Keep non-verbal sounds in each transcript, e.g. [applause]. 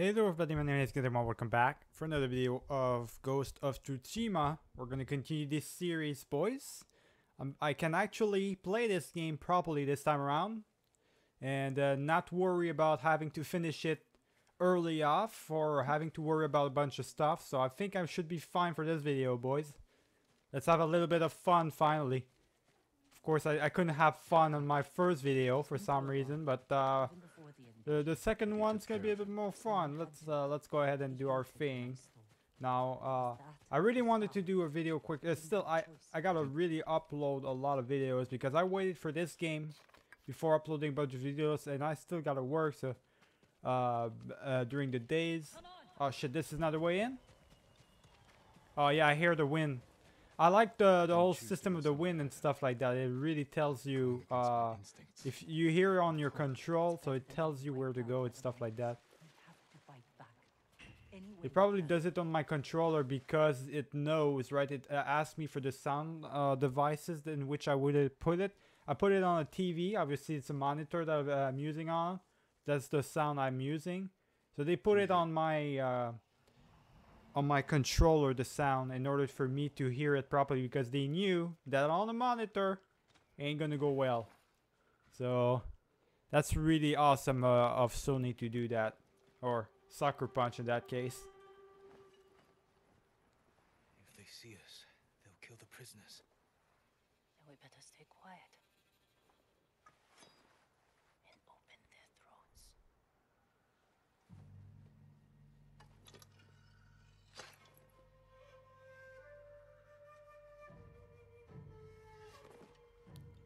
Hey there everybody, my name is Gizmo, welcome back for another video of Ghost of Tsushima. We're gonna continue this series, boys. Um, I can actually play this game properly this time around. And uh, not worry about having to finish it early off or having to worry about a bunch of stuff. So I think I should be fine for this video, boys. Let's have a little bit of fun finally. Of course, I, I couldn't have fun on my first video for some reason, but uh, the the second one's gonna be a bit more fun. Let's uh, let's go ahead and do our thing. Now, uh, I really wanted to do a video quick. Uh, still, I I gotta really upload a lot of videos because I waited for this game before uploading a bunch of videos, and I still gotta work. So, uh, uh, during the days. Oh shit! This is not the way in. Oh yeah, I hear the wind. I like the the whole system of the wind and stuff like that. It really tells you uh, if you hear on your control, so it tells you where to go and stuff like that. It probably does it on my controller because it knows, right? It uh, asked me for the sound uh, devices in which I would put it. I put it on a TV. Obviously, it's a monitor that uh, I'm using on. That's the sound I'm using. So they put it on my uh, on my controller the sound in order for me to hear it properly because they knew that on the monitor ain't gonna go well. So that's really awesome uh, of Sony to do that. Or Sucker Punch in that case.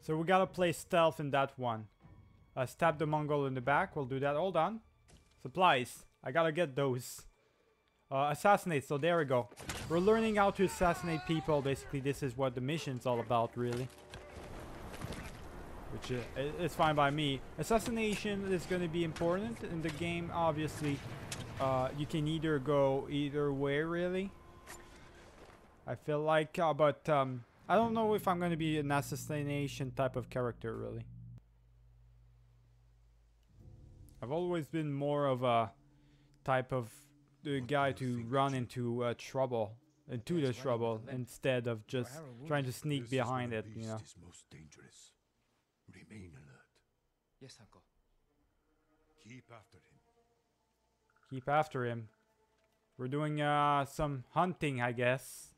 So we gotta play stealth in that one. Uh, stab the Mongol in the back. We'll do that. Hold on. Supplies. I gotta get those. Uh, assassinate. So there we go. We're learning how to assassinate people. Basically, this is what the mission's all about, really. Which uh, is fine by me. Assassination is gonna be important in the game, obviously. Uh, you can either go either way, really. I feel like, uh, but um, I don't know if I'm going to be an assassination type of character, really. I've always been more of a type of uh, guy to run into uh, trouble, into the trouble, instead of just trying to sneak This is where behind it, you know. most dangerous. Remain alert. Yes, uncle. Keep after him. Keep after him. We're doing uh, some hunting, I guess.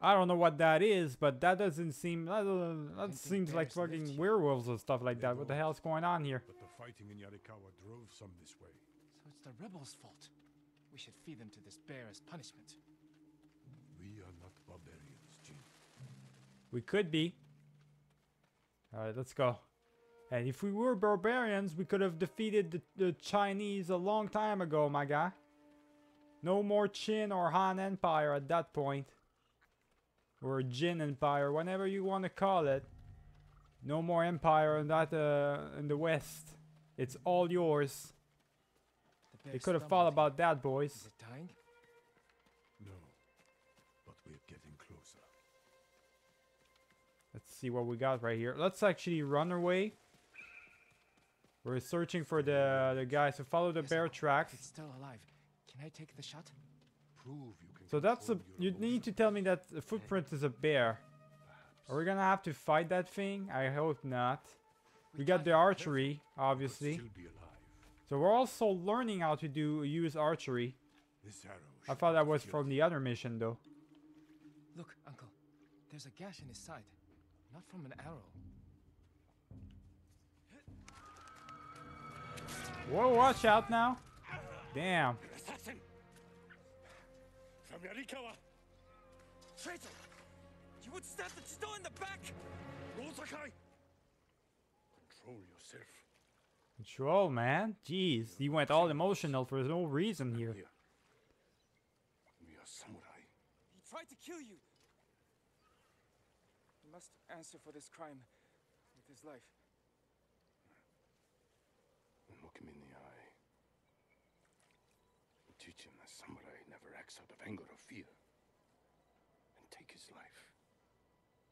I don't know what that is, but that doesn't seem... That, uh, that seems like fucking werewolves and stuff like that. What the hell's going on here? But the fighting in Yarikawa drove some this way. So it's the rebels' fault. We should feed them to this bear as punishment. We are not barbarians, Jin. We could be. Alright, let's go. And if we were barbarians, we could have defeated the, the Chinese a long time ago, my guy. No more Qin or Han Empire at that point. Or Jin Empire, whatever you want to call it. No more empire in that uh, in the west. It's all yours. The bear They could have thought about that, boys. Is it dying? No. But we're getting closer. Let's see what we got right here. Let's actually run away. We're searching for the the guy. So follow the Yes, bear uncle. tracks. It's still alive, can I take the shot? Prove you can So that's a. You need to tell me that the footprint is a bear. Are we gonna have to fight that thing? I hope not. We got the archery, obviously. Still be alive. So we're also learning how to do use archery. I thought that was from the other mission, though. Look, uncle. There's a gash in his side. Not from an arrow. Whoa! Watch out now. Damn. Assassin! From Yarikawa! Traitor! You would stab the Jito in the back! Rosakai! Control yourself. Control, man. Jeez, you went all emotional for no reason here. Here. We are samurai. He tried to kill you! He must answer for this crime with his life. Look him in the acts out of anger or fear and take his life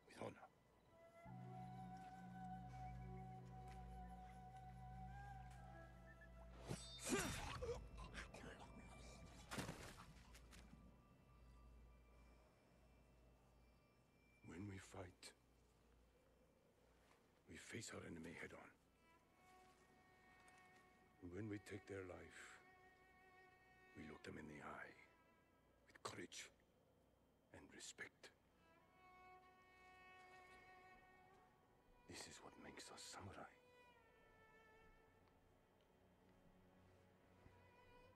with honor. When we fight, we face our enemy head on. When we take their life, we look them in the eye courage and respect. This is what makes us samurai.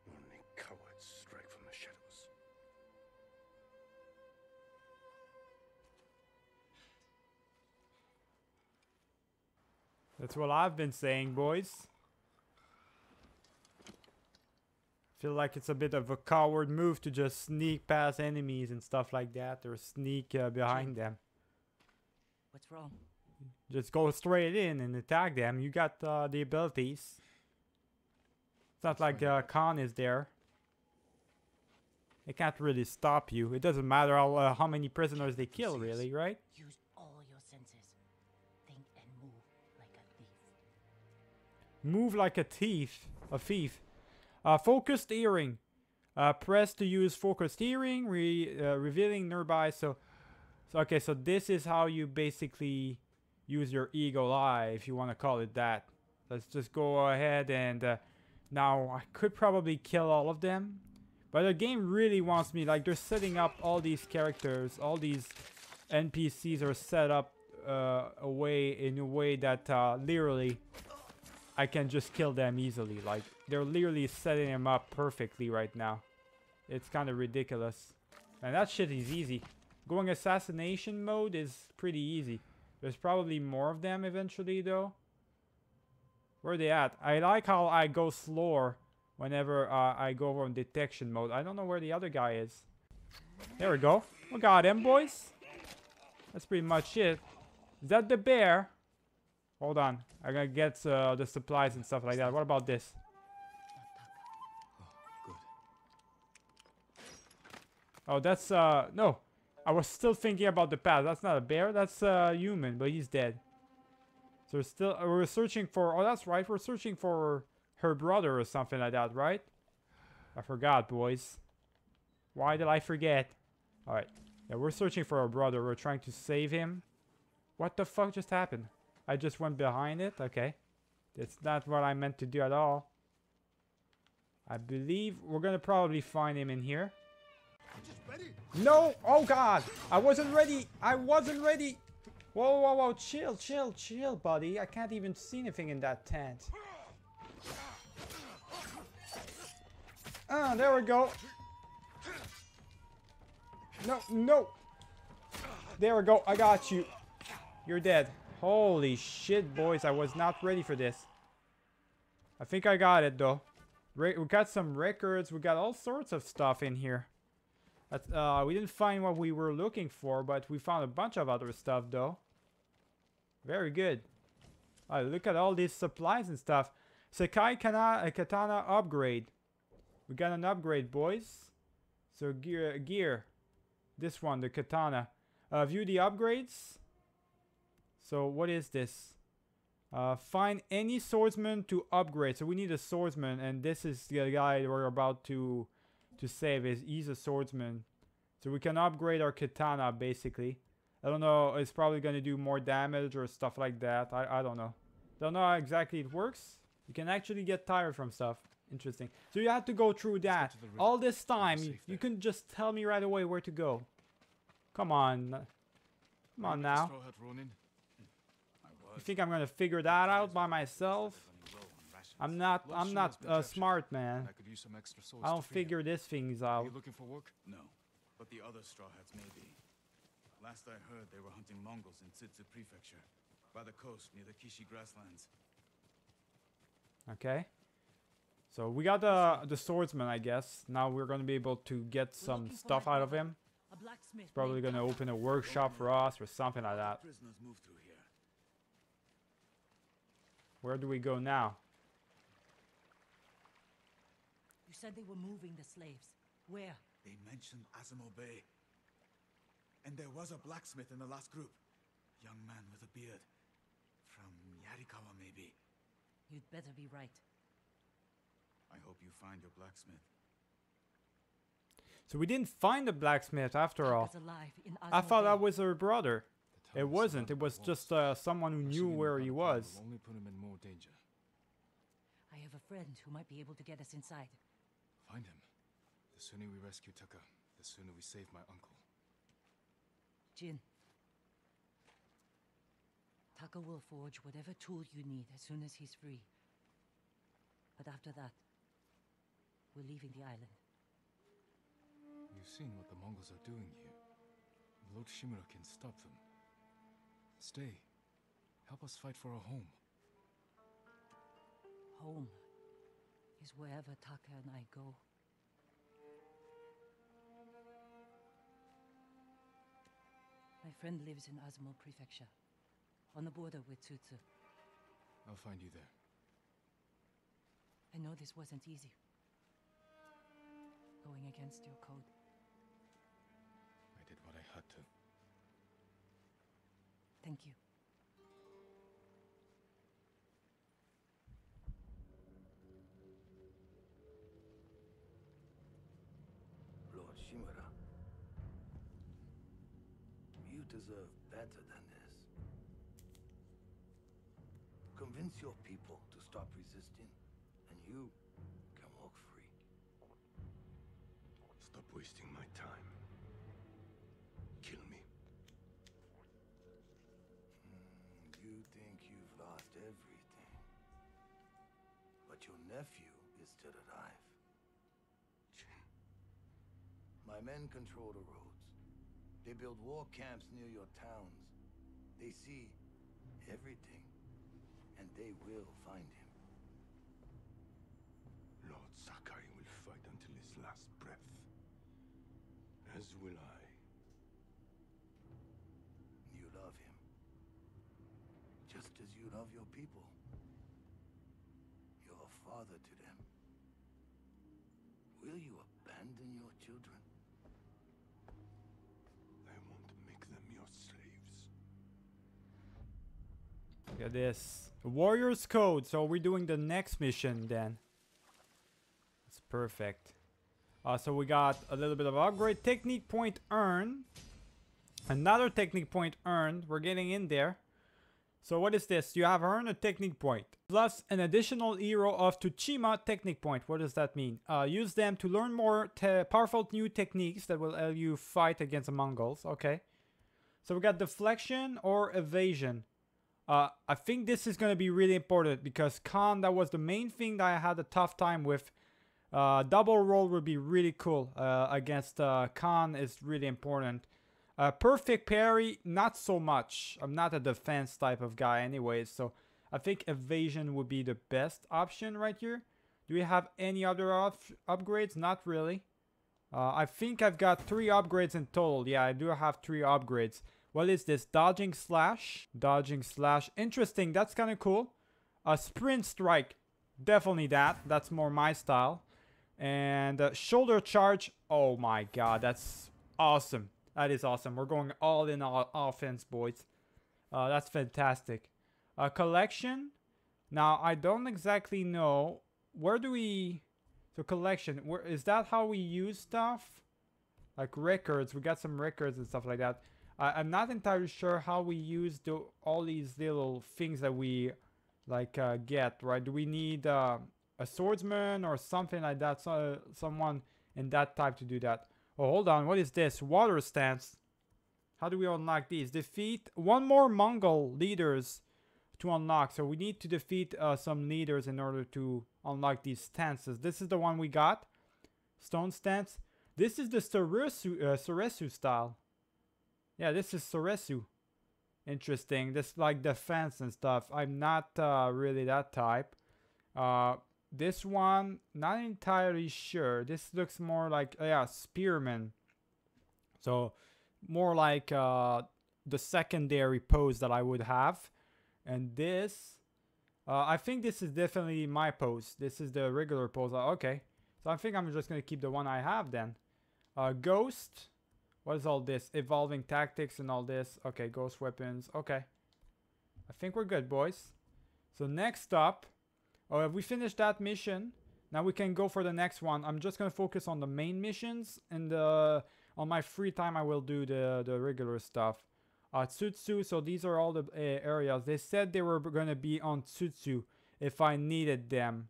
Only cowards strike from the shadows. That's what I've been saying, boys. Feel like it's a bit of a coward move to just sneak past enemies and stuff like that, or sneak uh, behind them. What's wrong? Just go straight in and attack them. You got uh, the abilities. It's not like uh, Khan is there. They can't really stop you. It doesn't matter how, uh, how many prisoners they kill, really, right? Use all your senses. Think and move like a thief. Move like a thief. A thief. Uh, focused hearing. Uh, press to use focused hearing, re, uh, revealing nearby. So, so okay. So this is how you basically use your eagle eye, if you want to call it that. Let's just go ahead and uh, now I could probably kill all of them, but the game really wants me. Like they're setting up all these characters, all these NPCs are set up uh, a way in a way that uh, literally I can just kill them easily. Like they're literally setting him up perfectly right now. It's kind of ridiculous. And that shit is easy. Going assassination mode is pretty easy. There's probably more of them eventually though. Where are they at? I like how I go slower whenever uh, I go on detection mode. I don't know where the other guy is. There we go. We got him, boys. That's pretty much it. Is that the bear? Hold on. I gotta get uh, the supplies and stuff like that. What about this? Oh, that's uh no. I was still thinking about the past. That's not a bear. That's a human, but he's dead. So we're still uh, we're searching for. Oh, that's right. We're searching for her brother or something like that, right? I forgot, boys. Why did I forget? All right. Yeah, we're searching for our brother. We're trying to save him. What the fuck just happened? I just went behind it. Okay. That's not what I meant to do at all. I believe we're gonna probably find him in here. No! Oh god! I wasn't ready! I wasn't ready! Whoa, whoa, whoa, chill, chill, chill, buddy. I can't even see anything in that tent. Ah, there we go. No, no! There we go, I got you. You're dead. Holy shit, boys, I was not ready for this. I think I got it, though. Re we got some records, we got all sorts of stuff in here. Uh, we didn't find what we were looking for, but we found a bunch of other stuff though. Very good. Look at all these supplies and stuff. Sakai Kana, uh, Katana upgrade. We got an upgrade, boys. So gear, gear. This one, the Katana. Uh, view the upgrades. So what is this? Uh, find any swordsman to upgrade. So we need a swordsman, and this is the guy we're about to to save is he's a swordsman. So we can upgrade our katana basically. I don't know, it's probably gonna do more damage or stuff like that. I, I don't know. Don't know how exactly it works. You can actually get tired from stuff. Interesting. So you have to go through that. to river. All this time, you, you can just tell me right away where to go. Come on. Come on now. Straw Hat Ronin? I You think I'm gonna figure that out by myself? Running low on rations. I'm not, I'm not been uh, smart, man. I could use some extra swords I to don't figure these things Are out. you looking for work? No, but the other Straw Hats may be. Last I heard, they were hunting Mongols in Tsutsu Prefecture, by the coast near the Kishi grasslands. Okay. So we got the the swordsman, I guess. Now we're gonna be able to get some stuff out of him. A blacksmith. Probably gonna open a workshop for us or something like that. Prisoners move through here. Where do we go now? You said they were moving the slaves. Where? They mentioned Azamo Bay. And there was a blacksmith in the last group. Young man with a beard. From Yarikawa, maybe. You'd better be right. I hope you find your blacksmith. So we didn't find the blacksmith after all. Alive in I thought that was her brother. It wasn't. It was just uh, someone who knew where he was. Only put him in more danger. I have a friend who might be able to get us inside. Find him. The sooner we rescue Taka, the sooner we save my uncle. Jin. Taka will forge whatever tool you need as soon as he's free. But after that, we're leaving the island. You've seen what the Mongols are doing here. Lord Shimura can stop them. Stay. Help us fight for our home. Home is wherever Taka and I go. My friend lives in Azamo Prefecture, on the border with Tsutsu. I'll find you there. I know this wasn't easy. Going against your code. I did what I had to. Thank you. Deserve better than this. Convince your people to stop resisting, and you can walk free. Stop wasting my time. Kill me. Hmm, you think you've lost everything. But your nephew is still alive. My men control the roads. They build war camps near your towns. They see everything, and they will find him. Lord Sakai will fight until his last breath. As will I. You love him. Just as you love your people. You're a father to them. Will you abandon your children? I want to make them your slaves. Look at this. Warrior's Code. So we're doing the next mission then. That's perfect. Uh, so we got a little bit of upgrade. Technique point earned. Another technique point earned. We're getting in there. So what is this? You have earned a technique point. Plus an additional hero of Tsushima technique point. What does that mean? Uh, use them to learn more powerful new techniques that will help you fight against the Mongols. Okay. So we got deflection or evasion. Uh, I think this is going to be really important because Khan, that was the main thing that I had a tough time with. Uh, double roll would be really cool uh, against uh, Khan is really important. Uh, perfect parry, not so much. I'm not a defense type of guy anyways, so I think evasion would be the best option right here. Do we have any other up upgrades? Not really. Uh, I think I've got three upgrades in total. Yeah, I do have three upgrades. What is this? Dodging slash. Dodging slash. Interesting. That's kind of cool. A sprint strike. Definitely that. That's more my style. And uh, shoulder charge. Oh my god. That's awesome. That is awesome. We're going all in all offense, boys. Uh, that's fantastic. A collection. Now, I don't exactly know. Where do we... So collection. Where is that how we use stuff? Like records. We got some records and stuff like that. I, I'm not entirely sure how we use the, all these little things that we like uh, get, right? Do we need uh, a swordsman or something like that? So, someone in that type to do that. Oh, hold on. What is this? Water stance. How do we unlock these? Defeat one more Mongol leaders to unlock. So we need to defeat uh, some leaders in order to unlock these stances. This is the one we got. Stone stance. This is the Soresu, uh, Soresu style. Yeah, this is Soresu. Interesting. This like defense and stuff. I'm not uh, really that type. Uh, this one, not entirely sure. This looks more like, uh, yeah, spearman. So, more like uh, the secondary pose that I would have. And this, uh, I think this is definitely my pose. This is the regular pose. Uh, okay. So I think I'm just going to keep the one I have then. Uh, ghost. What is all this? Evolving tactics and all this. Okay, ghost weapons. Okay. I think we're good, boys. So next up, Oh, have we finished that mission? Now we can go for the next one. I'm just gonna focus on the main missions and uh, on my free time I will do the, the regular stuff. Uh, Tsutsu, so these are all the uh, areas. They said they were going to be on Tsutsu if I needed them.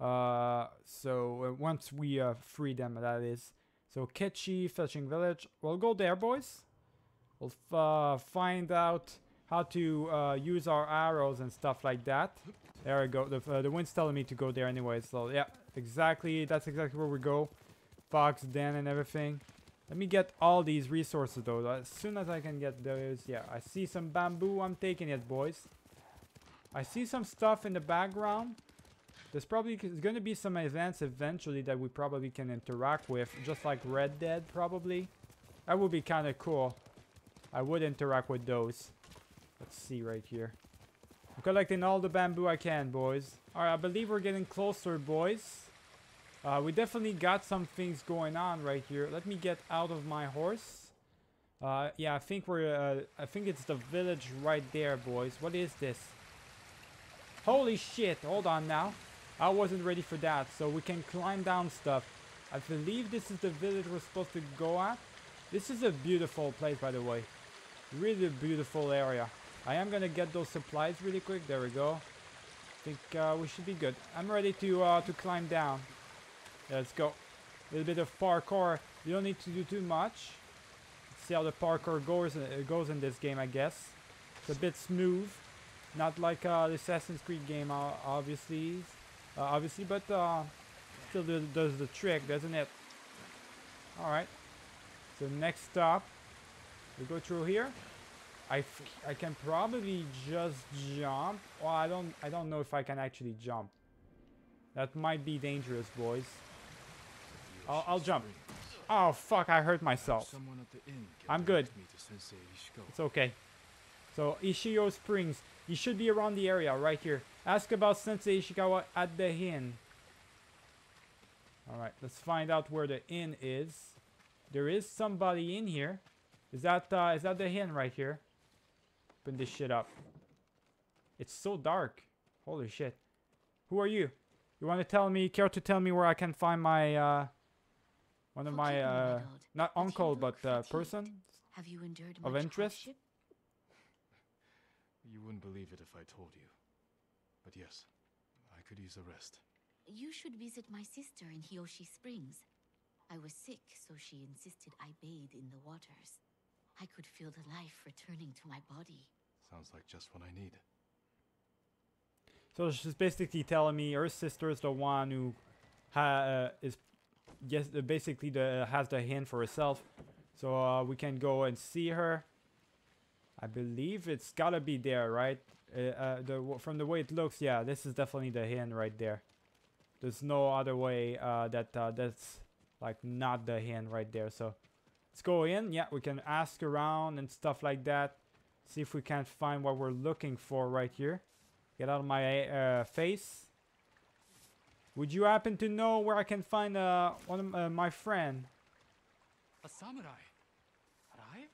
Uh, so uh, once we uh, free them, that is. So Ketchi, Fetching Village. We'll go there, boys. We'll uh, find out how to uh, use our arrows and stuff like that. There we go. The, uh, the wind's telling me to go there anyway. So yeah, exactly. That's exactly where we go. Fox Den and everything. Let me get all these resources though. As soon as I can get those. Yeah, I see some bamboo. I'm taking it, boys. I see some stuff in the background. There's probably going to be some events eventually that we probably can interact with. Just like Red Dead, probably. That would be kind of cool. I would interact with those. Let's see right here. I'm collecting all the bamboo I can, boys. Alright, I believe we're getting closer, boys. Uh, we definitely got some things going on right here. Let me get out of my horse. Uh, yeah, I think we're, uh, I think it's the village right there, boys. What is this? Holy shit, hold on now. I wasn't ready for that, so we can climb down stuff. I believe this is the village we're supposed to go at. This is a beautiful place, by the way. Really beautiful area. I am gonna get those supplies really quick. There we go. I think uh, we should be good. I'm ready to uh, to climb down. let's go. A little bit of parkour. You don't need to do too much. Let's see how the parkour goes uh, goes in this game, I guess. It's a bit smooth, not like uh, the Assassin's Creed game, obviously, obviously, but uh, still do, does the trick, doesn't it? All right. So next stop, we go through here. I, I can probably just jump. Well, I don't I don't know if I can actually jump. That might be dangerous, boys. I'll, I'll jump. Oh fuck! I hurt myself. I'm good. It's okay. So Hiyoshi Springs. You should be around the area right here. Ask about Sensei Ishikawa at the inn. Alright, let's find out where the inn is. There is somebody in here. Is that uh, is that the inn right here? Open this shit up. It's so dark. Holy shit. Who are you? You want to tell me, care to tell me where I can find my, uh, one of my, uh, not uncle, but uh, person Have you endured of interest? Hardship? You wouldn't believe it if I told you. But yes, I could use a rest. You should visit my sister in Hiyoshi Springs. I was sick, so she insisted I bathe in the waters. I could feel the life returning to my body. Sounds like just what I need. So she's basically telling me her sister is the one who ha uh, is yes uh, basically the has the hand for herself. So uh, we can go and see her. I believe it's gotta be there, right? Uh, uh, the from the way it looks, yeah, this is definitely the hand right there. There's no other way uh, that uh, that's like not the hand right there. So let's go in. Yeah, we can ask around and stuff like that. See if we can't find what we're looking for right here. Get out of my uh, face. Would you happen to know where I can find uh, one of my friend? A samurai? Alive?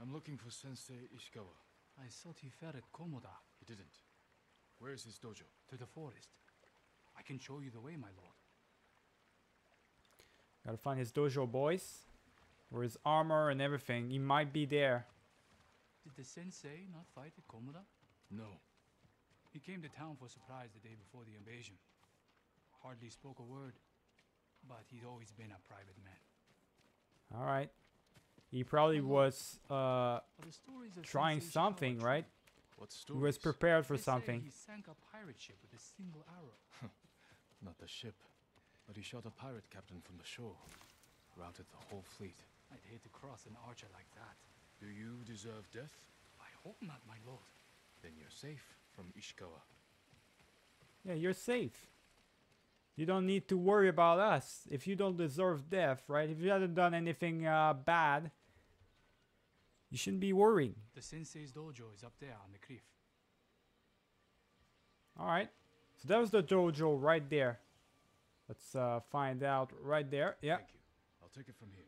I'm looking for Sensei Ishikawa. I thought he fell at Komoda, He didn't. Where is his dojo? to the forest. I can show you the way, my lord. Gotta find his dojo, boys. Where his armor and everything. He might be there. Did the sensei not fight at Komoda? No. He came to town for surprise the day before the invasion. Hardly spoke a word, but he'd always been a private man. All right. He probably was uh, Are the stories of trying something, true? right? What He was prepared for They something. He sank a pirate ship with a single arrow. [laughs] Not the ship, but he shot a pirate captain from the shore. Routed the whole fleet. I'd hate to cross an archer like that. Do you deserve death? I hope not, my lord. Then you're safe from Ishikawa. Yeah, you're safe. You don't need to worry about us if you don't deserve death, right? If you haven't done anything uh, bad, you shouldn't be worrying. The sensei's dojo is up there on the cliff. All right. So that was the dojo right there. Let's uh, find out right there. Yeah. Thank you. I'll take it from here.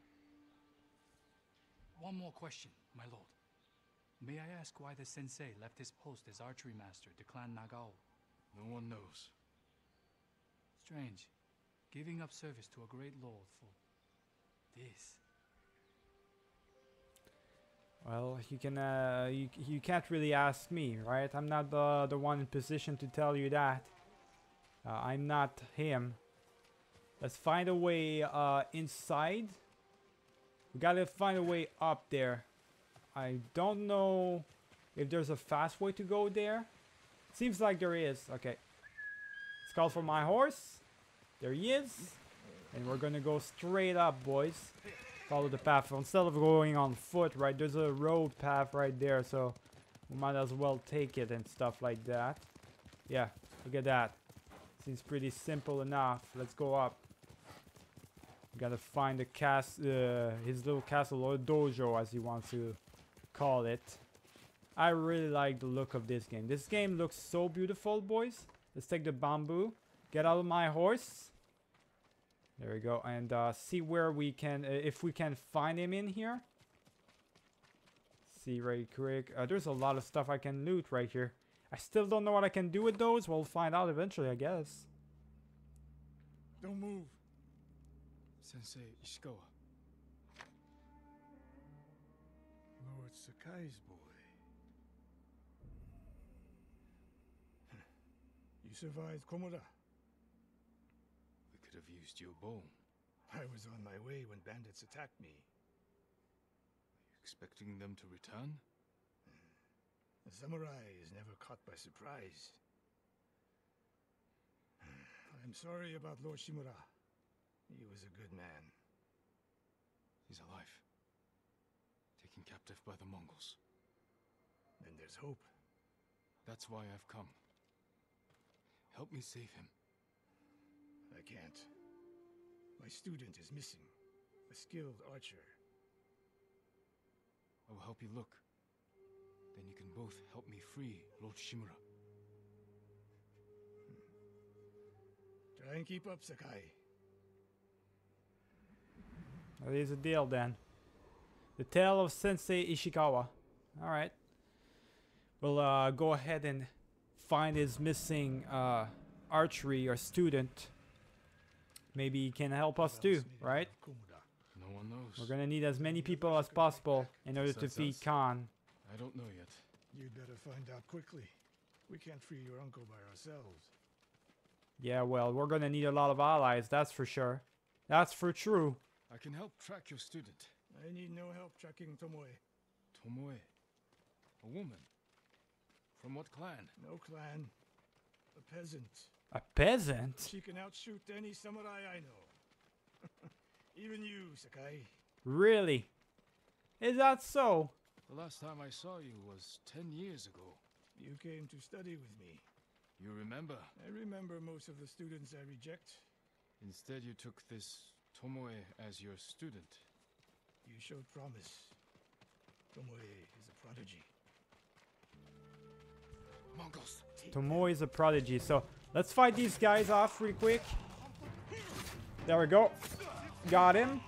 One more question, my lord. May I ask why the sensei left his post as archery master to Clan Nagao? No one knows. Strange. Giving up service to a great lord for this. Well, you can uh, you you can't really ask me, right? I'm not the the one in position to tell you that. Uh, I'm not him. Let's find a way uh, inside. We gotta find a way up there. I don't know if there's a fast way to go there. Seems like there is. Okay. Let's call for my horse. There he is. And we're gonna go straight up, boys. Follow the path. Instead of going on foot, right, there's a road path right there, so we might as well take it and stuff like that. Yeah, look at that. Seems pretty simple enough. Let's go up. We gotta find the cast, uh, his little castle or dojo, as he wants to call it. I really like the look of this game. This game looks so beautiful, boys. Let's take the bamboo. Get out of my horse. There we go. And uh, see where we can, uh, if we can find him in here. See right quick. Uh, there's a lot of stuff I can loot right here. I still don't know what I can do with those. We'll find out eventually, I guess. Don't move. Sensei Ishikawa. Lord Sakai's boy. [laughs] You survived Komoda. Could have used your bone. I was on my way when bandits attacked me. Are you expecting them to return? A samurai is never caught by surprise. [sighs] I'm sorry about Lord Shimura. He was a good man. He's alive. Taken captive by the Mongols. Then there's hope. That's why I've come. Help me save him. I can't. My student is missing. A skilled archer. I will help you look. Then you can both help me free Lord Shimura. Try and keep up, Sakai. That is a deal then. The tale of Sensei Ishikawa. Alright. We'll uh, go ahead and find his missing uh, archery or student. Maybe he can help us too, right? No one knows. We're gonna need as many people as possible in order to Says defeat us. Khan. I don't know yet. You'd better find out quickly. We can't free your uncle by ourselves. Yeah, well, we're gonna need a lot of allies, that's for sure. That's for true. I can help track your student. I need no help tracking Tomoe. Tomoe. A woman. From what clan? No clan. A peasant. A peasant? She can outshoot any samurai I know. [laughs] Even you, Sakai. Really? Is that so? The last time I saw you was ten years ago. You came to study with me. You remember? I remember most of the students I reject. Instead, you took this Tomoe as your student. You showed promise. Tomoe is a prodigy. Mongols! Tomoe is a prodigy, so let's fight these guys off real quick. There we go. Got him.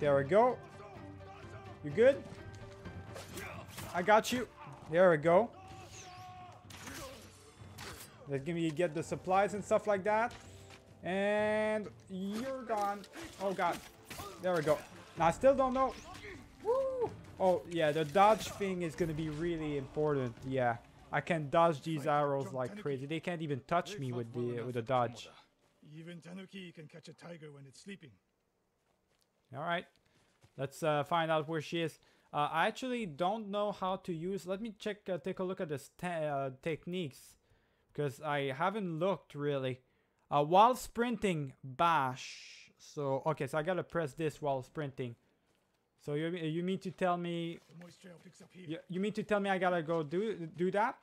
There we go. You good? I got you. There we go. Let's give me get the supplies and stuff like that. And you're gone. Oh god. There we go. Now I still don't know. Woo! Oh yeah, the dodge thing is gonna be really important. Yeah. I can dodge these arrows like crazy. They can't even touch me with the with the dodge. Even Tanuki can catch a tiger when it's sleeping. All right. Let's uh, find out where she is. Uh, I actually don't know how to use. Let me check. Uh, take a look at the uh, techniques because I haven't looked really. Uh, while sprinting, bash. So okay, so I gotta press this while sprinting. So you you mean to tell me Tomoe's trail picks up here. you, you mean to tell me I gotta go do do that?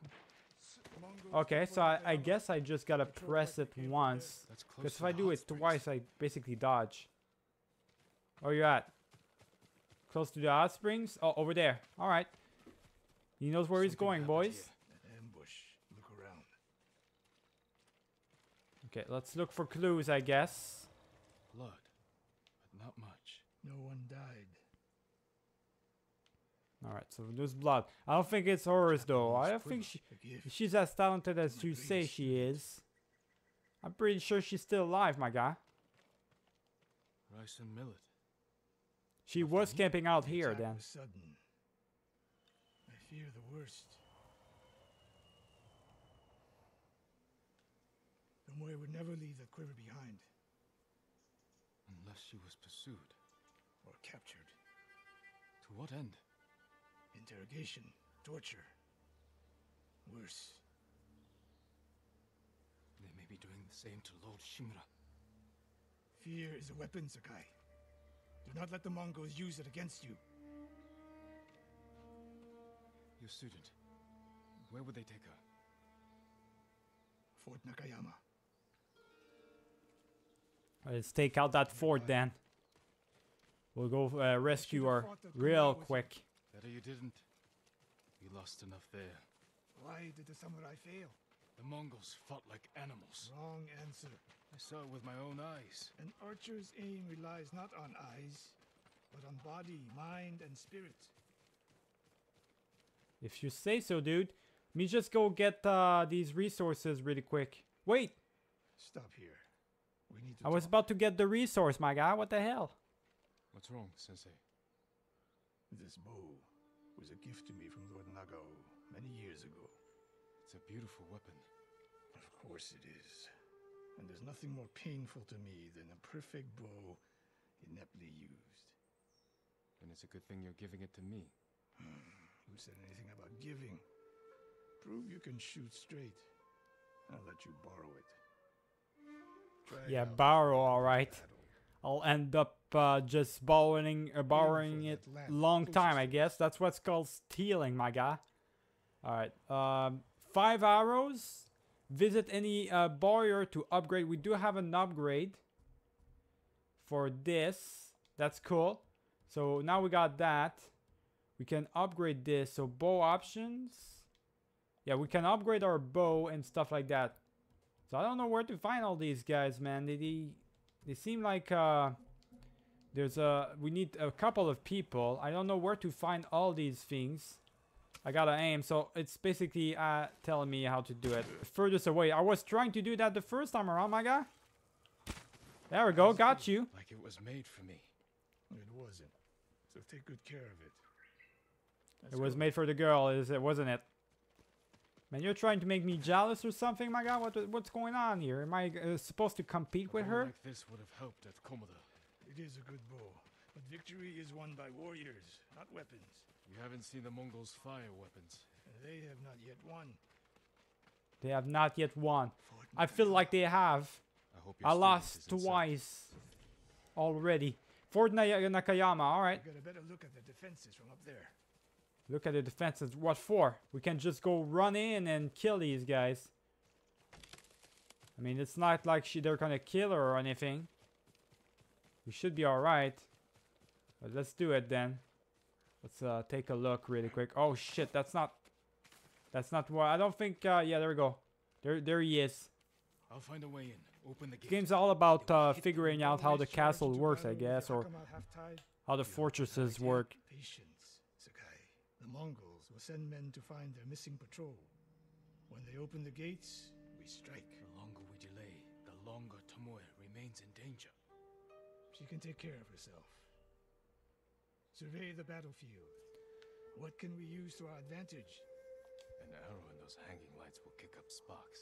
Okay, so I, I guess I just gotta press it once. Because if I do it twice, I basically dodge. Where you at? Close to the hot springs? Oh, over there. All right. He knows where he's going, boys. ambush. Look around. Okay, let's look for clues, I guess. Blood, but not much. No one died. All right, so there's blood. I don't think it's hers, though. I don't think she, she's as talented as you say she is. I'm pretty sure she's still alive, my guy. Rice and millet. She was camping out here then. sudden. I fear the worst. The Tomoe would never leave that quiver behind Unless she was pursued. or captured. To what end? Interrogation, torture. Worse. They may be doing the same to Lord Shimura. Fear is a weapon, Sakai. Do not let the Mongols use it against you. Your student. Where would they take her? Fort Nakayama. Let's take out that fort then. We'll go uh, rescue her real quick. Better you didn't. We lost enough there. Why did the samurai fail? The Mongols fought like animals. Wrong answer. I saw it with my own eyes. An archer's aim relies not on eyes, but on body, mind, and spirit. If you say so, dude. Let me just go get uh, these resources really quick. Wait, Stop here. We need to I was talk. about to get the resource, my guy. What the hell? What's wrong, Sensei? This bow was a gift to me from Lord Nagao many years ago. It's a beautiful weapon. Of course it is. And there's nothing more painful to me than a perfect bow ineptly used. Then it's a good thing you're giving it to me. Hmm, Who said anything about giving? Prove you can shoot straight. I'll let you borrow it. Try Yeah, out borrow, alright. I'll end up uh, just borrowing uh, borrowing it long time, I guess. That's what's called stealing, my guy. All right. Um, five arrows. Visit any uh, bowyer to upgrade. We do have an upgrade for this. That's cool. So now we got that. We can upgrade this. So bow options. Yeah, we can upgrade our bow and stuff like that. So I don't know where to find all these guys, man. Did they, they seem like uh there's a we need a couple of people. I don't know where to find all these things. I gotta aim, so it's basically uh telling me how to do it. Furthest away. I was trying to do that the first time around, my guy. There we go, got you. Like it was made for me. It wasn't. So take good care of it. It was made for the girl, is it wasn't it? Man, you're trying to make me jealous or something, my guy? What what's going on here? Am I uh, supposed to compete with her? like this would have helped at Komoda. It is a good bow, but victory is won by warriors, not weapons. You haven't seen the Mongols fire weapons. They have not yet won. They have not yet won. I feel like they have. I hope your I student lost is inside. twice already. Fort Na- Nakayama, alright. Get a better look at the defenses from up there. Look at the defenses. What for? We can just go run in and kill these guys. I mean, it's not like she, they're gonna kill her or anything. We should be alright. But let's do it then. Let's uh, take a look really quick. Oh shit, that's not... That's not what... I don't think... Uh, yeah, there we go. There, there he is. I'll find a way in. Open the This game's all about uh, figuring out how the castle works, I guess, or how the fortresses work. The Mongols will send men to find their missing patrol. When they open the gates, we strike. The longer we delay, the longer Tomoe remains in danger. She can take care of herself. Survey the battlefield. What can we use to our advantage? An arrow in those hanging lights will kick up sparks.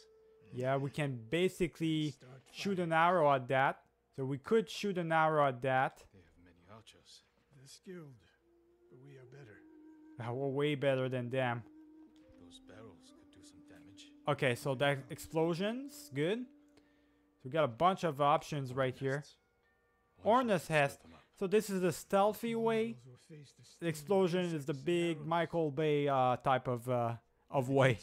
Yeah, we can basically shoot an arrow at that. So we could shoot an arrow at that. They have many archers. They're skilled, but we are better. Uh, We're way better than them. Those barrels could do some damage. Okay, so that explosions, good. So we got a bunch of options right here. Nests. Ornus has- set them up. So this is the stealthy way. Mongols will face the The explosion is the big. Michael Bay uh, type of uh, of way.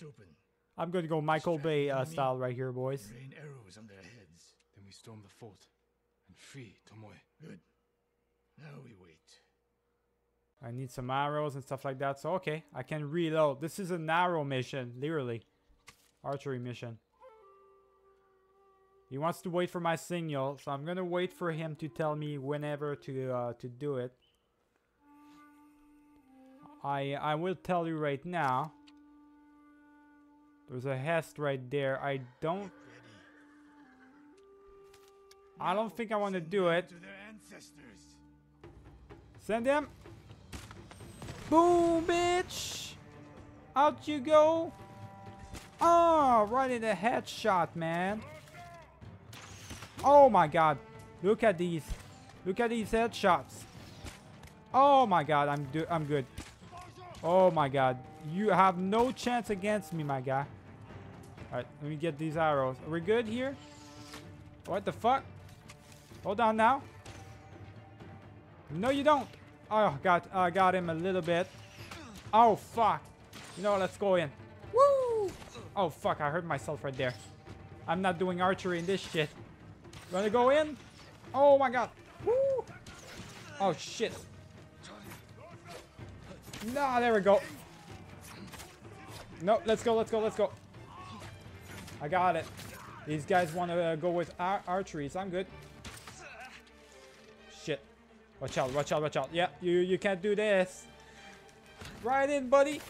I'm gonna go Michael Bay uh, style right here, boys. Rain arrows on their heads. Then we storm the fort and free Tomoe. Good. Now we wait. I need some arrows and stuff like that. So okay, I can reload. This is an arrow mission, literally, archery mission. He wants to wait for my signal, so I'm gonna wait for him to tell me whenever to uh, to do it. I I will tell you right now. There's a hest right there. I don't I don't think I want to do it. To their ancestors. Send him. Boom, bitch. Out you go. Oh, right in the headshot, man. Oh my god. Look at these. Look at these headshots. Oh my god, I'm do I'm good. Oh my god. You have no chance against me, my guy. Alright, let me get these arrows. Are we good here? What the fuck? Hold on now. No, you don't. Oh, got I uh, got him a little bit. Oh fuck. You know, let's go in. Woo! Oh fuck, I hurt myself right there. I'm not doing archery in this shit. Wanna go in? Oh my god. Woo! Oh shit. Nah, there we go. No, let's go, let's go, let's go. I got it. These guys want to uh, go with ar archery, so I'm good. Watch out, watch out, watch out. Yeah, you, you can't do this. Right in, buddy.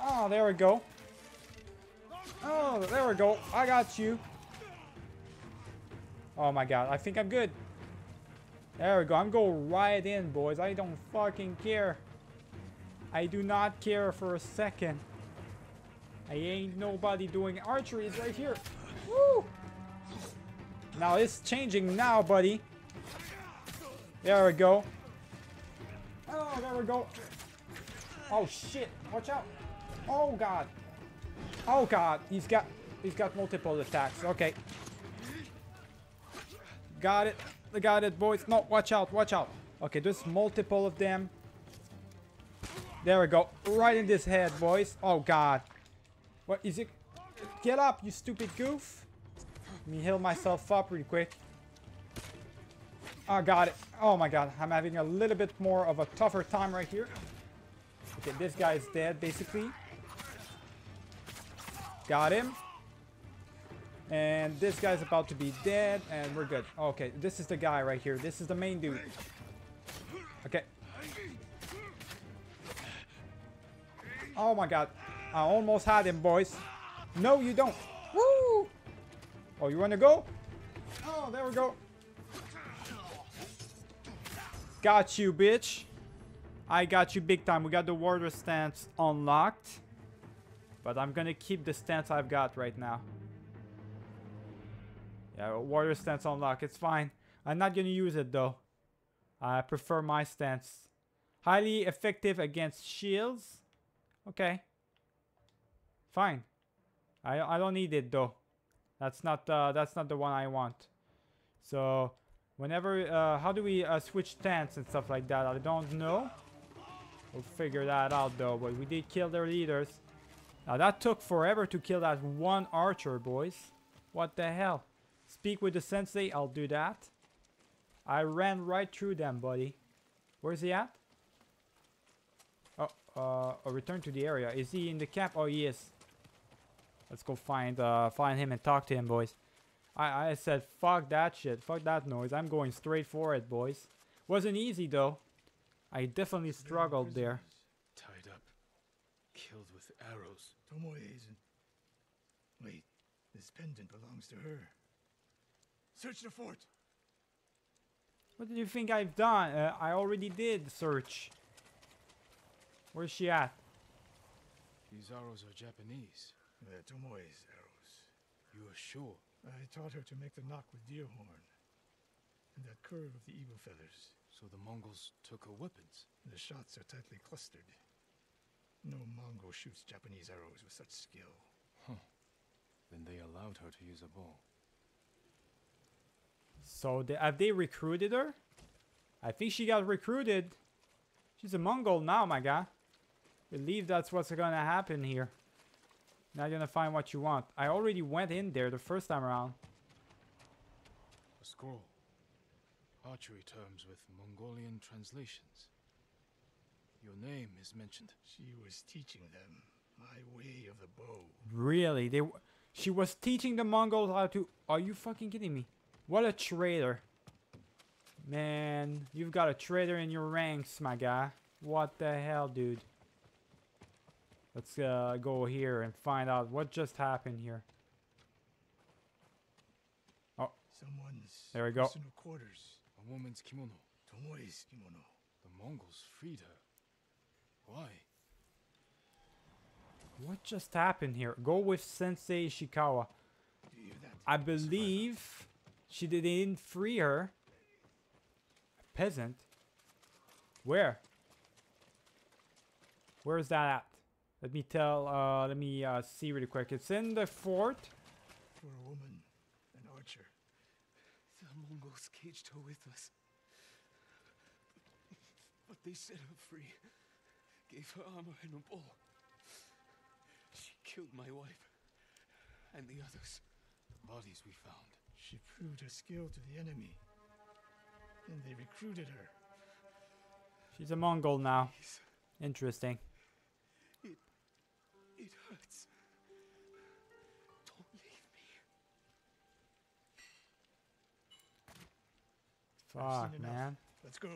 Oh, there we go. Oh, there we go. I got you. Oh my god, I think I'm good. There we go. I'm going right in, boys. I don't fucking care. I do not care for a second. I ain't nobody doing archery. It's right here. Woo! Now it's changing now, buddy. There we go. Oh, there we go. Oh shit! Watch out! Oh god! Oh god! He's got he's got multiple attacks. Okay. Got it. I Got it, boys. No, watch out! Watch out! Okay, there's multiple of them. There we go. Right in this head, boys. Oh god. What is it? Get up, you stupid goof. Let me heal myself up real quick. Oh, got it. Oh my god, I'm having a little bit more of a tougher time right here. Okay, this guy is dead, basically. Got him. And this guy's about to be dead, and we're good. Okay, this is the guy right here. This is the main dude. Okay. Oh my god. I almost had him, boys. No, you don't. Woo! Oh, you want to go? Oh, there we go. Got you, bitch. I got you big time. We got the warrior stance unlocked. But I'm gonna keep the stance I've got right now. Yeah, warrior stance unlocked. It's fine. I'm not gonna use it though. I prefer my stance. Highly effective against shields. Okay. Fine. I I don't need it though. That's not uh, that's not the one I want. So whenever uh, how do we uh, switch stance and stuff like that? I don't know. We'll figure that out though. But we did kill their leaders. Now that took forever to kill that one archer, boys. What the hell? Speak with the sensei. I'll do that. I ran right through them, buddy. Where's he at? Oh, uh, return to the area. Is he in the camp? Oh, he is. Let's go find uh, find him and talk to him, boys. I, I said, fuck that shit. Fuck that noise. I'm going straight for it, boys. Wasn't easy, though. I definitely struggled there. Tied up. Killed with arrows. Tomoe Wait, this pendant belongs to her. Search the fort. What do you think I've done? Uh, I already did search. Where's she at? These arrows are Japanese. They're Tomoe's arrows. You are sure? I taught her to make the nock with deer horn. And that curve of the eagle feathers. So the Mongols took her weapons? The shots are tightly clustered. No Mongol shoots Japanese arrows with such skill. Huh. Then they allowed her to use a bow. So they, have they recruited her? I think she got recruited. She's a Mongol now, my guy. Believe that's what's gonna happen here. Now you're gonna find what you want. I already went in there the first time around. A scroll. Archery terms with Mongolian translations. Your name is mentioned. She was teaching them my way of the bow. Really? They she was teaching the Mongols how to Are you fucking kidding me? What a traitor. Man, you've got a traitor in your ranks, my guy. What the hell, dude? Let's uh, go here and find out what just happened here. Oh. Someone's there we go. quarters. A woman's kimono. Tomoe's kimono. The Mongols freed her. Why? What just happened here? Go with Sensei Ishikawa. Do you hear that? I believe she didn't free her. A peasant? Where? Where is that at? Let me tell, uh, let me uh, see really quick. It's in the fort. For a woman, an archer. The Mongols caged her with us. But they set her free. Gave her armor and a bow. She killed my wife. And the others. The bodies we found. She proved her skill to the enemy. Then they recruited her. She's a Mongol now. Please, Interesting. It hurts. Don't leave me. Fuck, man. Let's go.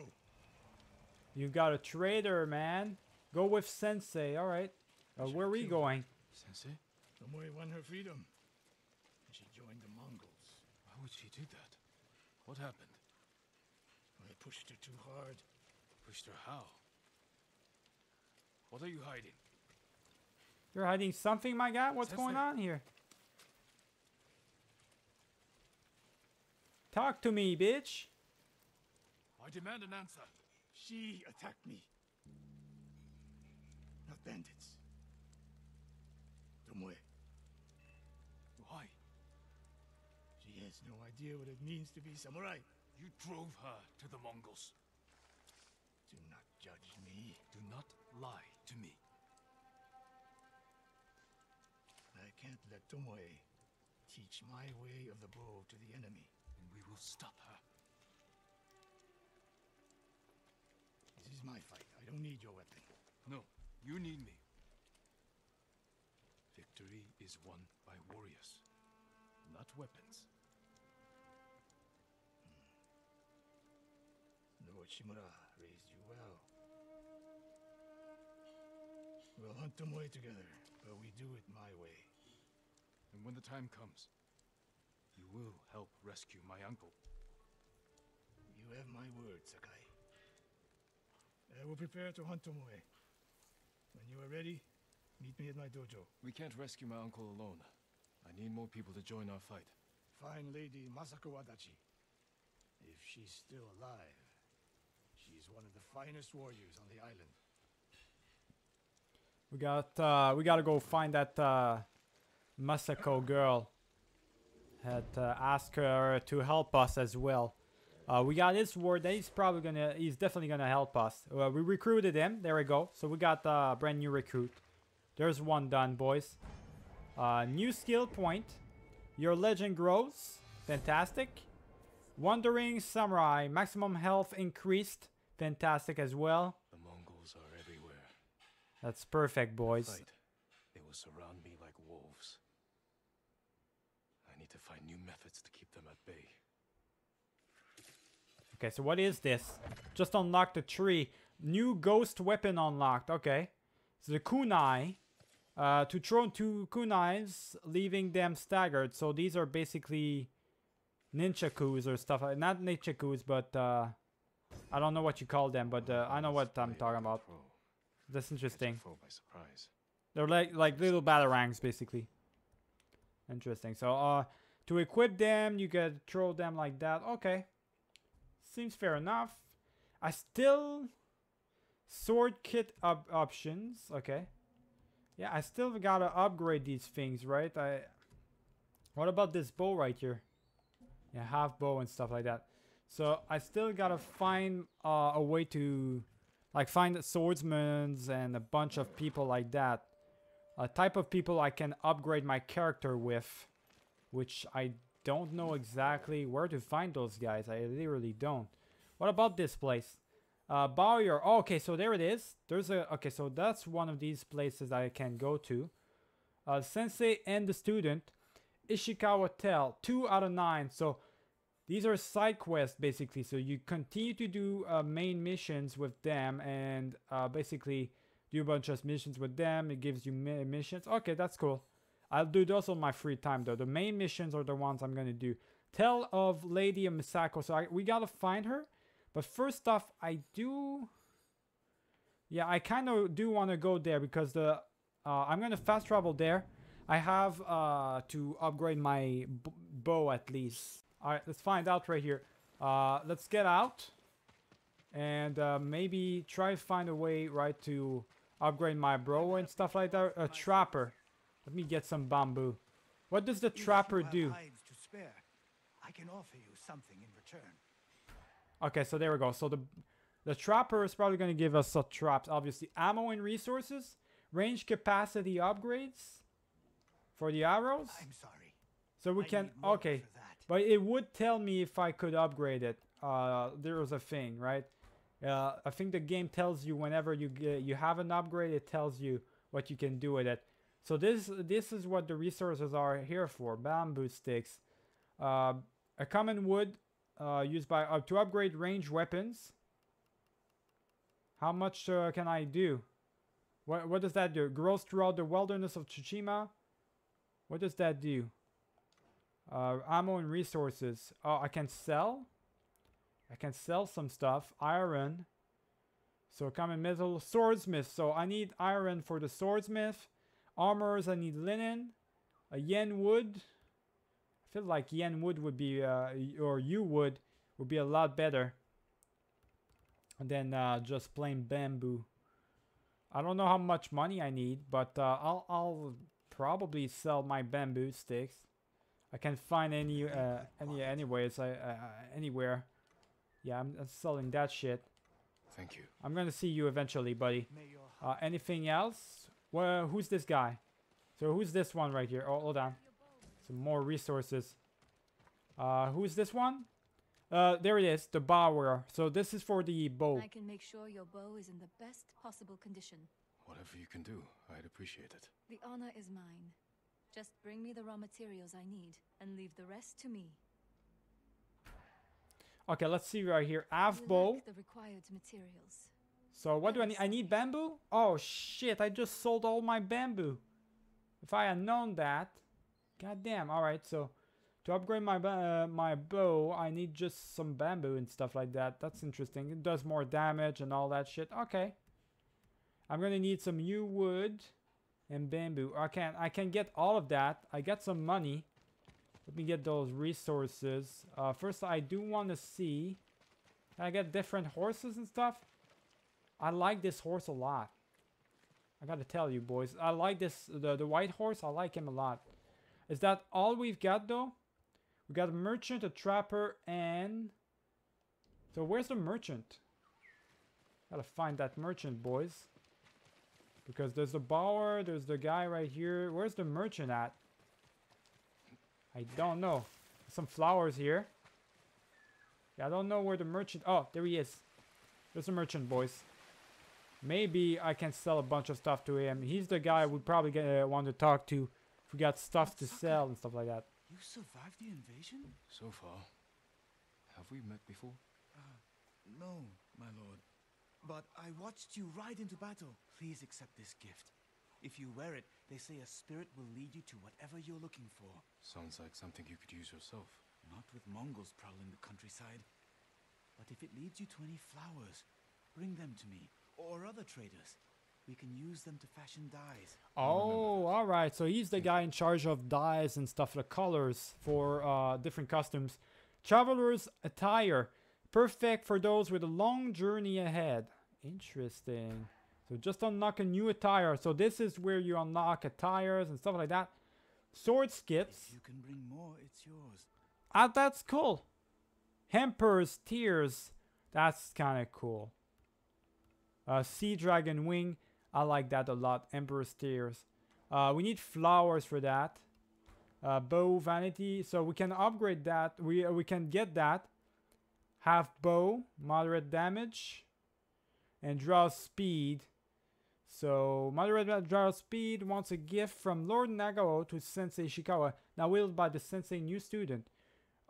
You got a traitor, man. Go with Sensei. All right. Uh, where are we going? Sensei? Tomoe won her freedom. And she joined the Mongols. Why would she do that? What happened? I pushed her too hard. Pushed her how? What are you hiding? You're hiding something, my guy? What's going on here? Talk to me, bitch. I demand an answer. She attacked me. Not bandits. Tomoe. Why? She has no idea what it means to be samurai. You drove her to the Mongols. Do not judge me. Do not lie to me. Let Tomoe teach my way of the bow to the enemy. And we will stop her. This is my fight. I don't need your weapon. No, you need me. Victory is won by warriors, not weapons. Hmm. Lord Shimura raised you well. We'll hunt Tomoe together, but we do it my way. And when the time comes, you will help rescue my uncle. You have my word, Sakai. I will prepare to hunt Tomoe. When you are ready, meet me at my dojo. We can't rescue my uncle alone. I need more people to join our fight. Fine lady Masako Adachi. If she's still alive, she's one of the finest warriors on the island. We got uh we gotta go find that uh Masako girl. Had uh, ask her to help us as well. Uh, we got his word that he's probably gonna he's definitely gonna help us. Uh, we recruited him. There we go. So we got a brand new recruit. There's one done, boys. Uh, new skill point. Your legend grows. Fantastic. Wandering Samurai. Maximum health increased. Fantastic as well. The Mongols are everywhere. That's perfect, boys. Fight. They will surround me like wolves. I need to find new methods to keep them at bay. Okay, so what is this? Just unlocked the tree. New ghost weapon unlocked. Okay. So the kunai. Uh, to throw two kunais, leaving them staggered. So these are basically ninchakus or stuff. like Not ninchakus, but uh, I don't know what you call them, but uh, I know what I'm talking about. That's interesting. by surprise. They're like like little batarangs, basically. Interesting. So uh, to equip them, you could throw them like that. Okay, seems fair enough. I still sword kit up options. Okay, yeah, I still gotta upgrade these things, right? I. What about this bow right here? Yeah, half bow and stuff like that. So I still gotta find uh, a way to like find swordsmen and a bunch of people like that. A type of people I can upgrade my character with, which I don't know exactly where to find those guys. I literally don't. What about this place? Uh, Bowyer. Oh, okay, so there it is. There's a. Okay, so that's one of these places I can go to. Uh, Sensei and the student. Ishikawa Tell. Two out of nine. So these are side quests basically. So you continue to do uh, main missions with them and uh, basically do a bunch of missions with them. It gives you missions. Okay, that's cool. I'll do those on my free time though. The main missions are the ones I'm gonna do. Tell of Lady Masako. So I, we gotta find her, But first off, I do... Yeah, I kind of do want to go there because the uh, I'm going to fast travel there. I have uh, to upgrade my bow at least. Alright, let's find out right here. Uh, let's get out. And uh, maybe try to find a way, right, to upgrade my bow and stuff like that. A trapper. Let me get some bamboo. What does the trapper do? I can offer you something in return. Okay, so there we go. So the the trapper is probably going to give us some traps. Obviously, ammo and resources, range capacity upgrades for the arrows. I'm sorry. So we I can okay, but it would tell me if I could upgrade it. Uh, there was a thing, right? Uh, I think the game tells you whenever you get you have an upgrade, it tells you what you can do with it. So this this is what the resources are here for: bamboo sticks, uh, a common wood uh, used by uh, to upgrade range weapons. How much uh, can I do? What what does that do? Grows throughout the wilderness of Tsushima. What does that do? Uh, ammo and resources. Oh, I can sell. I can sell some stuff. Iron. So common metal. Swordsmith. So I need iron for the swordsmith. Armors. I need linen. A yen wood. I feel like yen wood would be, uh, or you wood would be a lot better than uh, just plain bamboo. I don't know how much money I need, but uh, I'll, I'll probably sell my bamboo sticks. I can find any uh, any anyways I, uh, anywhere. Yeah, I'm, I'm, selling that shit. Thank you. I'm gonna see you eventually, buddy. Uh, anything else? Well, who's this guy? So who's this one right here? Oh, hold on. Some more resources. Uh, who's this one? Uh, there it is, the bowyer. So this is for the bow. I can make sure your bow is in the best possible condition. Whatever you can do, I'd appreciate it. The honor is mine. Just bring me the raw materials I need, and leave the rest to me. Okay, let's see right here. Av bow. The required materials. So what do I need? I need bamboo? Oh shit, I just sold all my bamboo. If I had known that. God damn, alright, so to upgrade my uh, my bow, I need just some bamboo and stuff like that. That's interesting. It does more damage and all that shit. Okay. I'm gonna need some yew wood and bamboo. I can I can get all of that. I got some money. Let me get those resources. Uh, first, I do want to see. Can I get different horses and stuff? I like this horse a lot. I gotta tell you, boys. I like this. The, the white horse, I like him a lot. Is that all we've got, though? We got a merchant, a trapper, and... So where's the merchant? Gotta find that merchant, boys. Because there's the bowyer, there's the guy right here. Where's the merchant at? I don't know. Some flowers here. Yeah, I don't know where the merchant... Oh, there he is. There's a merchant, boys. Maybe I can sell a bunch of stuff to him. He's the guy we probably get, uh, want to talk to if we got stuff to sell and stuff like that. You survived the invasion? So far. Have we met before? Uh, no, my lord. But I watched you ride into battle. Please accept this gift. If you wear it, they say a spirit will lead you to whatever you're looking for. Sounds like something you could use yourself. Not with Mongols prowling the countryside. But if it leads you to any flowers, bring them to me, or other traders. We can use them to fashion dyes. Oh, all right. So he's the guy in charge of dyes and stuff, the colors for uh, different costumes. Traveler's attire, perfect for those with a long journey ahead. Interesting. So just unlock a new attire. So this is where you unlock attires and stuff like that. Sword skips. If you can bring more, it's yours. Ah, that's cool. Emperor's, Tears. That's kind of cool. Uh, sea Dragon Wing. I like that a lot. Emperor's Tears. Uh, we need flowers for that. Uh, bow vanity. So we can upgrade that. We, uh, we can get that. Half bow. Moderate damage. And draw speed. So moderate draw speed wants a gift from Lord Nagao to Sensei Ishikawa. Now wielded by the Sensei new student.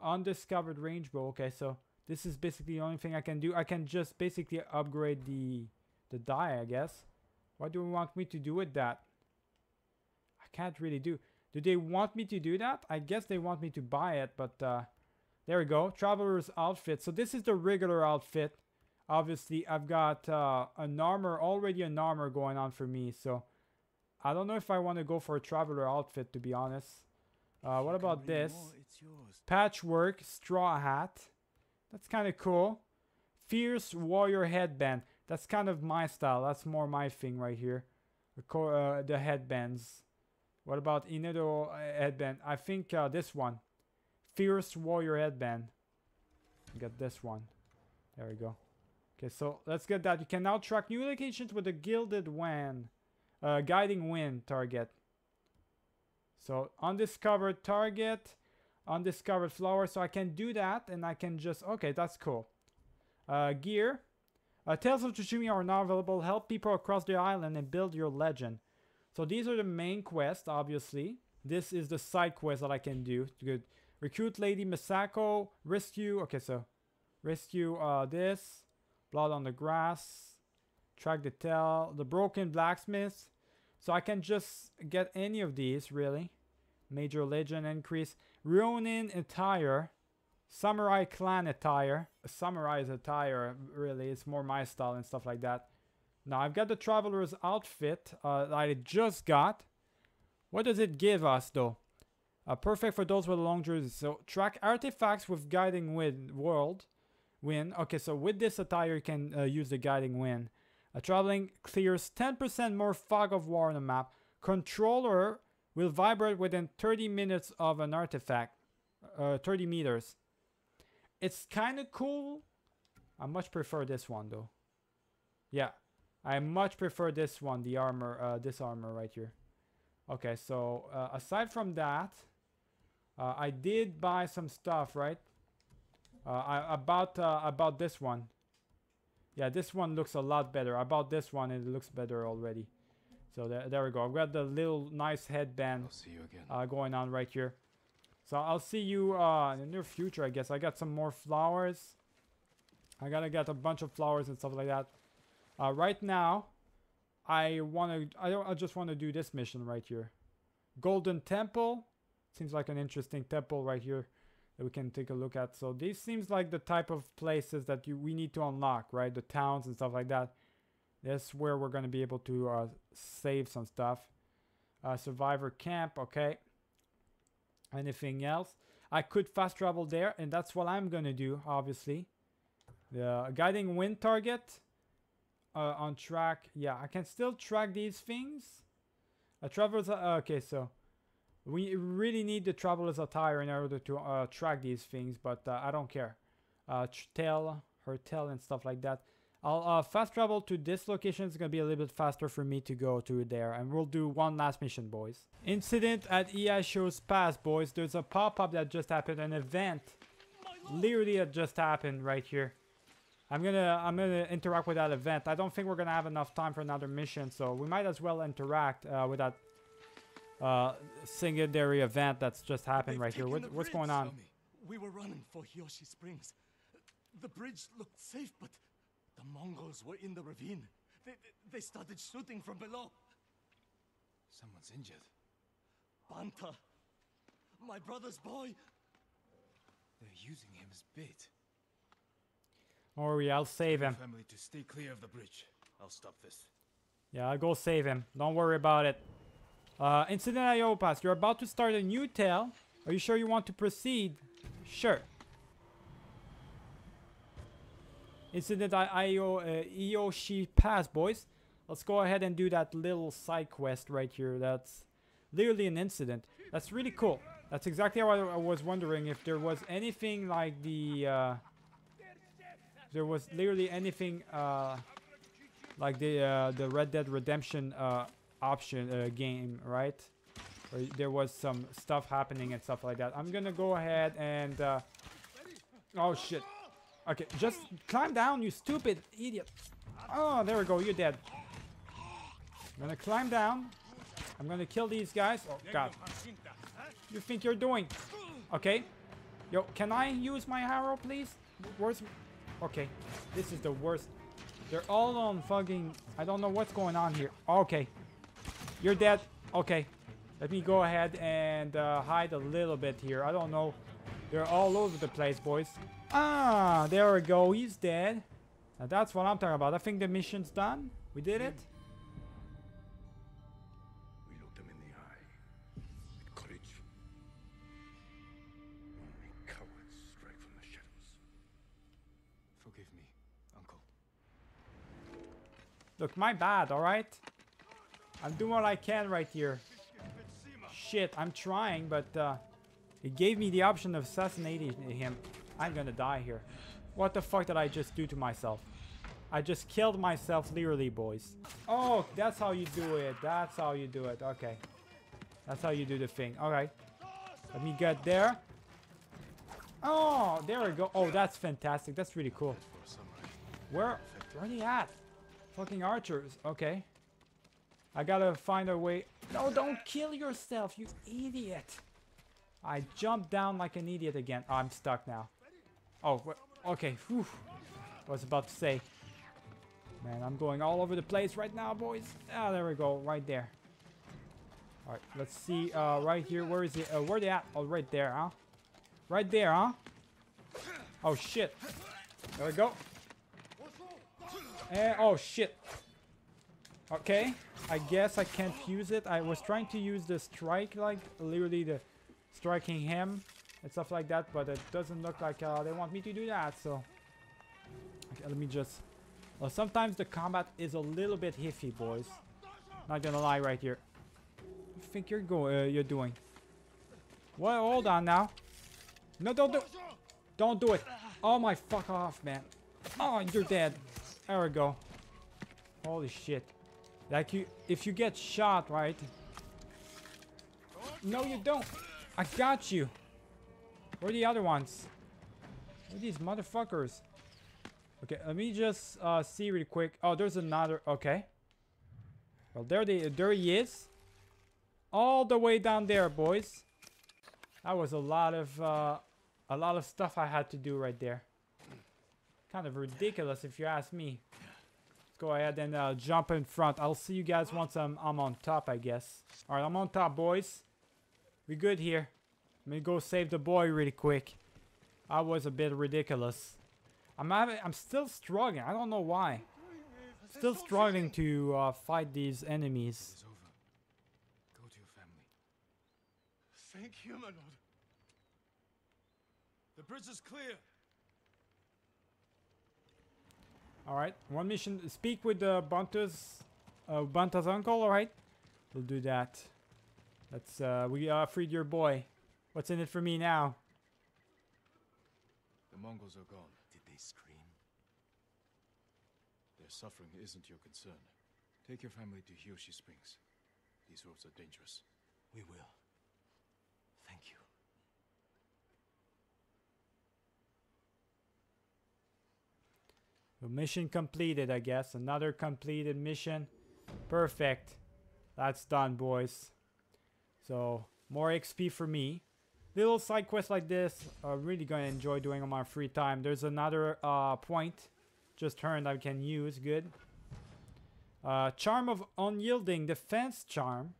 Undiscovered range bow. Okay, so this is basically the only thing I can do. I can just basically upgrade the the die, I guess. What do you want me to do with that? I can't really do. Do they want me to do that? I guess they want me to buy it, but uh, There we go. Traveler's outfit. So this is the regular outfit. Obviously, I've got uh, an armor, already an armor going on for me. So I don't know if I want to go for a traveler outfit, to be honest. Uh, what about this? Patchwork, straw hat. That's kind of cool. Fierce warrior headband. That's kind of my style. That's more my thing right here. The, uh, the headbands. What about Inedo uh, headband? I think uh, this one. Fierce Warrior Headband. Get this one. There we go. Okay, so let's get that. You can now track new locations with a Gilded Wind. Uh, guiding Wind target. So undiscovered target. Undiscovered flower. So I can do that and I can just... Okay, that's cool. Uh, gear. Uh, Tales of Tsushima are now available. Help people across the island and build your legend. So these are the main quests, obviously. This is the side quest that I can do. Good. Recruit Lady Masako. Rescue. Okay, so rescue uh, this. Blood on the grass. Track the tail. The broken blacksmith. So I can just get any of these, really. Major legend increase. Ronin attire. Samurai clan attire. Samurai's attire, really. It's more my style and stuff like that. Now I've got the traveler's outfit uh, that I just got. What does it give us though? Uh, perfect for those with long journey. So track artifacts with guiding wind world. Wind. Okay, so with this attire you can uh, use the guiding wind. Uh, traveling clears 10% more fog of war on the map. Controller will vibrate within 30 minutes of an artifact. Uh, 30 meters. It's kind of cool. I much prefer this one though. Yeah, I much prefer this one, the armor, uh, this armor right here. Okay, so uh, aside from that, uh, I did buy some stuff, right? Uh, I, about uh, about this one. Yeah, this one looks a lot better. About this one, it looks better already. So there, there we go. I've got the little nice headband uh, going on right here. So I'll see you uh, in the near future, I guess. I got some more flowers. I gotta get a bunch of flowers and stuff like that. Uh, right now, I want to. I don't. I just want to do this mission right here. Golden Temple seems like an interesting temple right here that we can take a look at. So this seems like the type of places that you we need to unlock, right? The towns and stuff like that. That's where we're to be able to uh, save some stuff. Uh, survivor camp, okay. Anything else? I could fast travel there, and that's what I'm going to do, obviously. The guiding wind target uh, on track. Yeah, I can still track these things. A traveler's... Uh, okay, so... We really need the traveler's attire in order to uh, track these things, but uh, I don't care. Uh, tail, her tail and stuff like that. I'll uh, fast travel to this location. It's going to be a little bit faster for me to go to there. And we'll do one last mission, boys. Incident at Eishou's Pass, boys. There's a pop-up that just happened. An event. Literally that just happened right here. I'm gonna I'm gonna interact with that event. I don't think we're gonna have enough time for another mission, so we might as well interact uh, with that uh, secondary event that's just happened They've right here. What, what's going on? We were running for Hiyoshi Springs. The bridge looked safe, but the Mongols were in the ravine. They, they started shooting from below. Someone's injured. Banta, my brother's boy. They're using him as bait. Don't worry, I'll save him. Family to stay clear of the bridge. I'll stop this. Yeah, I'll go save him. Don't worry about it. Uh, Incident Iopas, you're about to start a new tale. Are you sure you want to proceed? Sure. Incident IO uh, Eoshi Pass, boys. Let's go ahead and do that little side quest right here. That's literally an incident. That's really cool. That's exactly what I was wondering if there was anything like the uh, there was literally anything uh, like the uh, the Red Dead Redemption uh, option uh, game, right? Where there was some stuff happening and stuff like that. I'm gonna go ahead and uh, oh shit. Okay, just climb down, you stupid idiot. Oh, there we go. You're dead. I'm gonna climb down. I'm gonna kill these guys. Oh god. You think you're doing? Okay. Yo, can I use my arrow, please? Where's Okay, this is the worst. They're all on fucking... I don't know what's going on here. Okay. You're dead. Okay. Let me go ahead and uh, hide a little bit here. I don't know They're all over the place, boys. Ah, there we go. He's dead. And that's what I'm talking about. I think the mission's done. We did it. We looked them in the eye courage. Only cowards strike from the shadows. Forgive me, Uncle. Look, my bad, alright? I'm doing what I can right here. Shit, I'm trying, but uh, it gave me the option of assassinating him. I'm gonna die here. What the fuck did I just do to myself? I just killed myself literally, boys. Oh, that's how you do it. That's how you do it. Okay. That's how you do the thing. Alright. Let me get there. Oh, there we go. Oh, that's fantastic. That's really cool. Where, where are they at? Fucking archers. Okay. I gotta find a way. No, don't kill yourself, you idiot. I jumped down like an idiot again. Oh, I'm stuck now. Oh, okay. Whew. I was about to say. Man, I'm going all over the place right now, boys. Ah, there we go. Right there. Alright, let's see. Uh, right here. Where is it? Uh, where they at? Oh, right there, huh? Right there, huh? Oh, shit. There we go. And, oh, shit. Okay. I guess I can't use it. I was trying to use the strike, like, literally the striking him and stuff like that, but it doesn't look like uh, they want me to do that, so... Okay, let me just... Well, sometimes the combat is a little bit iffy, boys. Not gonna lie right here. You think you're going? Uh, you're doing? Well, hold on now. No, don't do. Don't do it. Oh my, fuck off, man. Oh, you're dead. There we go. Holy shit. Like you, if you get shot, right? No, you don't. I got you. Where are the other ones? Where are these motherfuckers? Okay, let me just uh, see really quick. Oh, there's another. Okay. Well, there they, there he is. All the way down there, boys. That was a lot of, uh, a lot of stuff I had to do right there. Kind of ridiculous, if you ask me. Let's go ahead and uh, jump in front. I'll see you guys once I'm, I'm on top, I guess. All right, I'm on top, boys. We good here. Let me go save the boy really quick. I was a bit ridiculous. I'm having, I'm still struggling. I don't know why. Still struggling to uh, fight these enemies. Go to your family. Thank you, my lord. The bridge is clear. All right, one mission. Speak with the Banta's, uh, Banta's uncle. All right, we'll do that. Let's. Uh, we uh, freed your boy. What's in it for me now? The Mongols are gone. Did they scream? Their suffering isn't your concern. Take your family to Hiyoshi Springs. These roads are dangerous. We will. Thank you. Mission completed, I guess. Another completed mission. Perfect. That's done, boys. So, more XP for me. Little side quests like this, I'm really gonna enjoy doing on my free time. There's another uh, point just earned I can use. Good. Uh, charm of unyielding defense charm.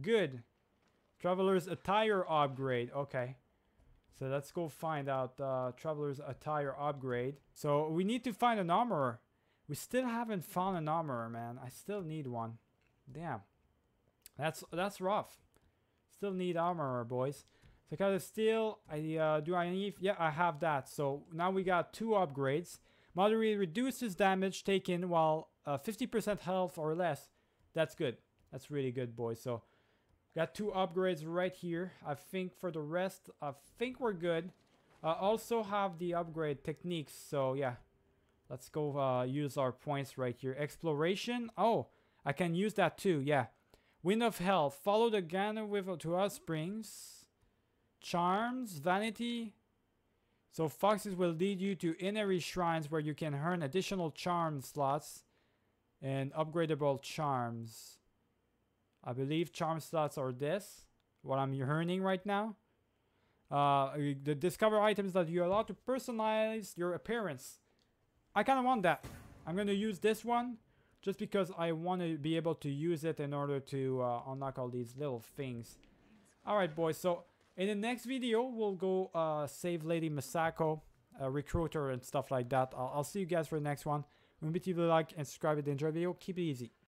Good. Traveler's attire upgrade. Okay. So let's go find out uh, Traveler's attire upgrade. So we need to find an armorer. We still haven't found an armorer, man. I still need one. Damn. That's that's rough. Still need armor, boys. So kind of steel. I uh, do I need? Yeah, I have that. So now we got two upgrades. Moderate reduces damage taken while 50% uh, health or less. That's good. That's really good, boys. So got two upgrades right here. I think for the rest, I think we're good. I also have the upgrade techniques. So yeah, let's go uh, use our points right here. Exploration. Oh, I can use that too. Yeah. Wind of Health. Follow the Ganon with to us springs. Charms. Vanity. So foxes will lead you to Inari shrines where you can earn additional charm slots and upgradable charms. I believe charm slots are this, what I'm earning right now. Uh, the discover items that you're allowed to personalize your appearance. I kind of want that. I'm going to use this one just because I want to be able to use it in order to uh, unlock all these little things. Alright boys, so In the next video, we'll go uh, save Lady Masako, recruit her and stuff like that. I'll, I'll see you guys for the next one. Remember to leave a like and subscribe if you enjoyed the video. Keep it easy.